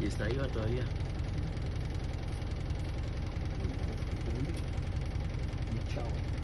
Y está viva todavía. Chao.